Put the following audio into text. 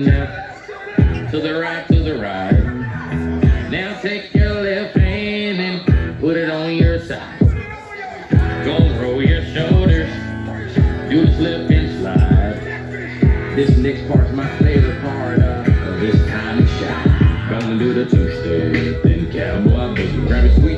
now. To the right, to the right. Now take your left hand and put it on your side. Gonna roll your shoulders. Do a slip and slide. This next part's my favorite part of this time of shot. Gonna do the two-step, then cowboy boogie. Grab it sweet.